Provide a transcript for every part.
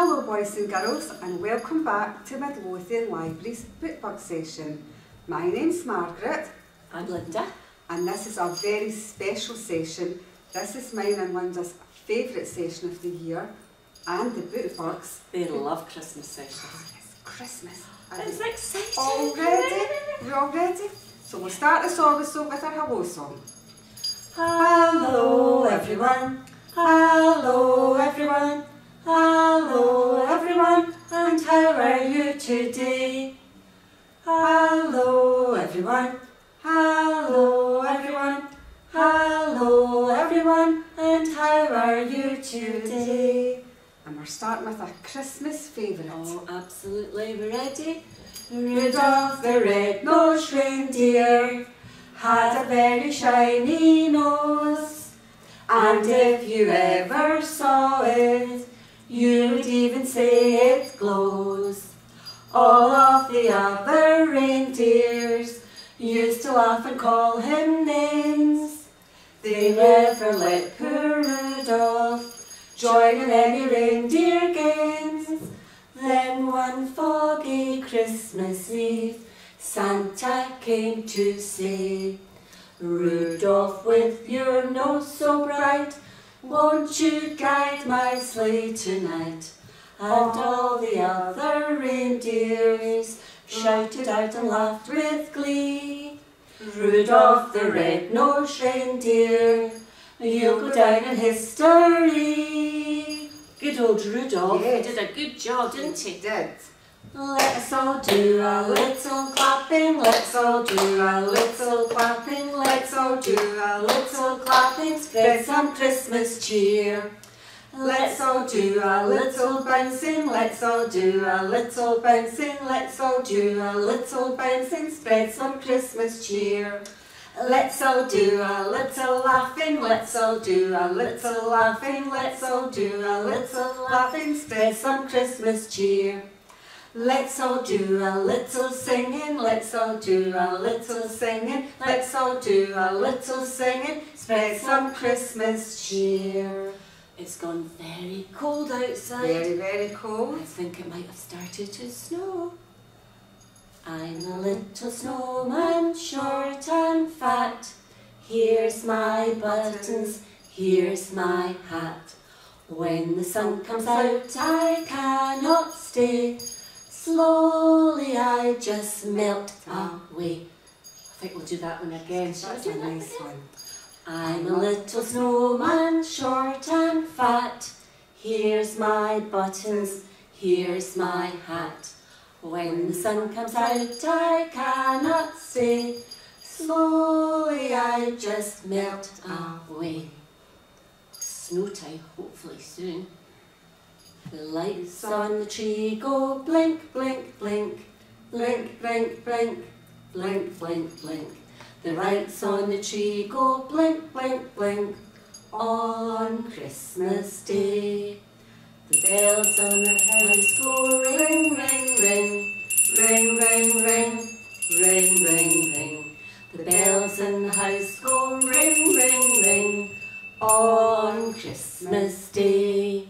Hello boys and girls and welcome back to Midlothian Library's Bookbug session. My name's Margaret. I'm Linda. And this is a very special session. This is mine and Linda's favourite session of the year and the Bookbugs. They love Christmas sessions. Oh, it's Christmas. It's exciting. Already? We're all ready? So we'll start this episode with our hello song. Hello everyone. Hello everyone. Hello everyone. And how are you today? Hello everyone. Hello everyone. Hello everyone. And how are you today? And we're starting with a Christmas favourite. Oh, absolutely. We're ready. Rudolph the red-nosed reindeer had a very shiny nose. And if you ever saw it, you'd even say it glows. All of the other reindeers used to laugh and call him names. They never let poor Rudolph join in any reindeer games. Then one foggy Christmas Eve, Santa came to say, Rudolph, with your nose so bright, won't you guide my sleigh tonight? And all the other reindeers shouted out and laughed with glee. Rudolph the red-nosed reindeer, you'll go down in history. Good old Rudolph, Yes. he did a good job, didn't he? He did. Let's all do a little clapping, let's all do a little clapping, let's all do a little clapping, spread some Christmas cheer. Let's all do a little bouncing, let's all do a little bouncing, let's all do a little bouncing, spread some Christmas cheer. Let's all do a little laughing, let's all do a little laughing, let's all do a little laughing, spread some Christmas cheer. Let's all do a little singing, let's all do a little singing, let's all do a little singing, spread some Christmas cheer. It's gone very cold outside. Very, very cold. I think it might have started to snow. I'm a little snowman, short and fat. Here's my buttons, here's my hat. When the sun comes out, I cannot stay. Slowly I just melt away. I think we'll do that one again. That's a nice one. I'm a little snowman, short and fat. Here's my buttons, here's my hat. When the sun comes out, I cannot see. Slowly I just melt away. Snow time, hopefully soon. The lights on the tree go blink, blink, blink. Blink, blink, blink. Blink, blink, blink. The lights on the tree go blink, blink, blink on Christmas Day. The bells on the house go ring, ring, ring, ring, ring, ring, ring, ring, ring. The bells in the house go ring, ring, ring on Christmas Day.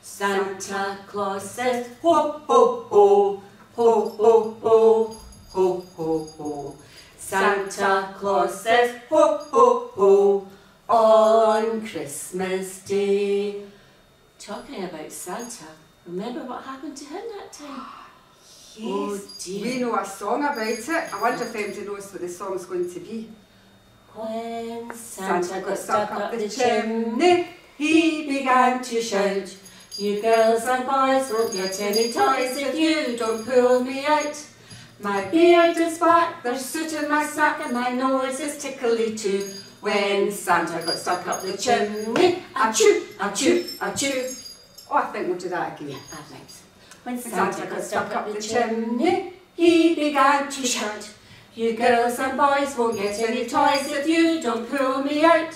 Santa Claus says ho, ho, ho, ho, ho, ho, ho, ho, ho. Santa Claus says ho, ho, ho on Christmas Day. Talking about Santa, remember what happened to him that time? Oh Yes. dear. We know a song about it. I wonder if anybody knows what the song's going to be. When Santa got stuck up the chimney, he began to shout, You girls and boys won't get any toys if you don't pull me out. My beard is black, there's soot in my sack, and my nose is tickly too. When Santa got stuck up the chimney, achoo, achoo, achoo. Oh, I think we'll do that again. Yeah, I think so. When Santa got stuck up the chimney, he began to shout, You girls and boys won't get any toys if you don't pull me out.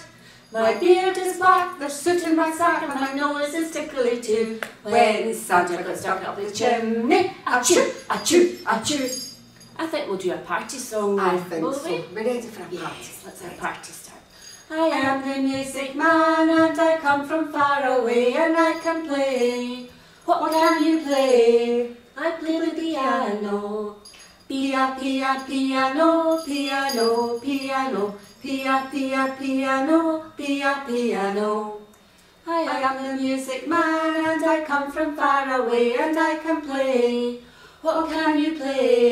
My beard is black, there's soot in my sack, and my nose is tickly too. When Santa got stuck up the chimney, achoo, achoo, achoo. I think we'll do a party song I think will so. we? We're ready for a party. Yes, let's have a party start. I am the music man and I come from far away and I can play. Ho What can you play? I play the piano. Pia, pia, piano, piano, piano. Pia, pia, piano, pia, piano. I am the music man and I come from far away and I can play. What can you play?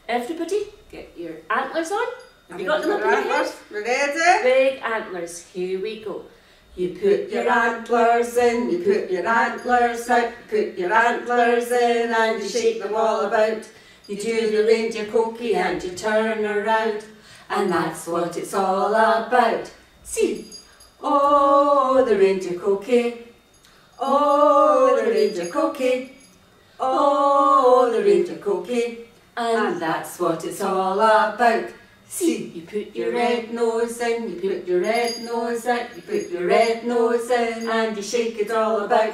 Everybody, get your antlers on. Have you got them up in your head? Ready? Big antlers. Here we go. You put your antlers in, you put your antlers out, you put your antlers in and you shake them all about. You do the reindeer cookie and you turn around. And that's what it's all about. See? Oh, the reindeer cookie. Oh, the reindeer cookie. Oh, the reindeer cookie. And that's what it's all about. See, you put your red nose in, you put your red nose out, you put your red nose in, and you shake it all about.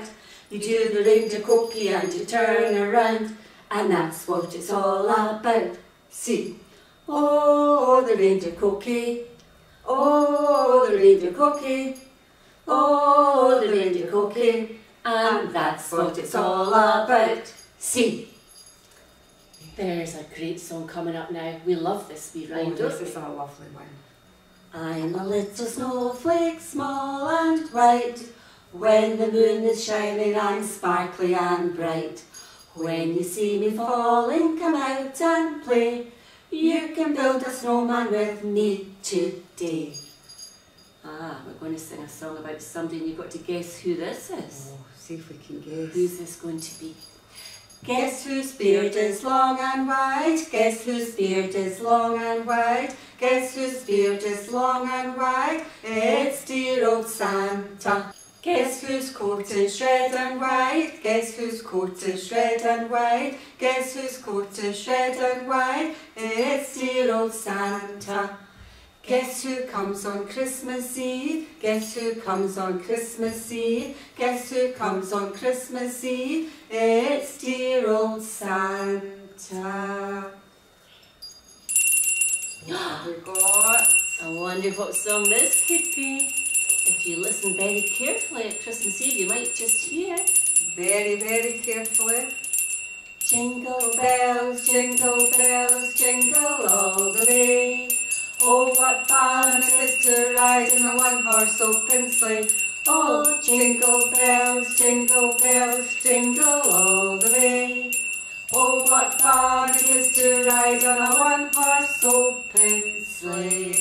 You do the reindeer cookie and you turn around, and that's what it's all about. See, oh, the reindeer cookie, oh, the reindeer cookie, oh, the reindeer cookie, and that's what it's all about. See. There's a great song coming up now. We love this wee rhyme, Oh, this is a lovely one. I'm a little snowflake, small and white. When the moon is shining, I'm sparkly and bright. When you see me falling, come out and play. You can build a snowman with me today. Ah, we're going to sing a song about somebody, and you've got to guess who this is. Oh, see if we can guess. Who's this going to be? Guess whose beard is long and white? Guess whose beard is long and white? Guess whose beard is long and white? It's dear old Santa. Guess whose coat is red and white? Guess whose coat is red and white? Guess whose coat is red and white? It's dear old Santa. Guess who comes on Christmas Eve? Guess who comes on Christmas Eve? Guess who comes on Christmas Eve? It's dear old Santa. What have we got? I wonder what song this could be. If you listen very carefully at Christmas Eve, you might just hear. Very, very carefully. Jingle bells, jingle bells, jingle all the way. Oh, what fun it is to ride in a one-horse open sleigh. Oh, jingle bells, jingle bells, jingle all the way. Oh, what fun it is to ride on a one-horse open sleigh.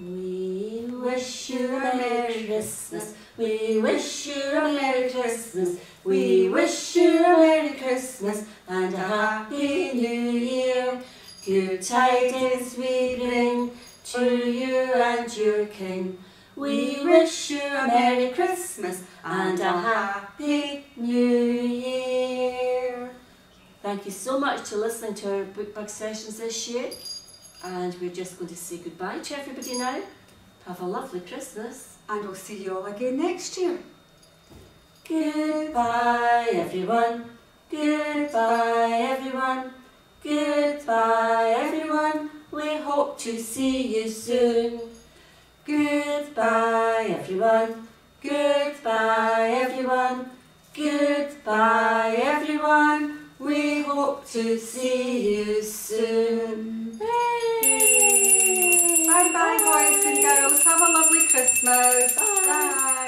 We wish you a Merry Christmas. We wish you a Merry Christmas. We wish you a Merry Christmas and a Happy New Year. Good tidings we bring to you and your King. We wish you a Merry Christmas and a Happy New Year. Thank you so much to listening to our book bookbug sessions this year. And we're just going to say goodbye to everybody now. Have a lovely Christmas. And we'll see you all again next year. Goodbye, everyone. Goodbye, everyone. Goodbye, everyone. We hope to see you soon. Goodbye, everyone. Goodbye, everyone. Goodbye, everyone. We hope to see you soon. Bye bye, boys and girls. Have a lovely Christmas. Bye. Bye.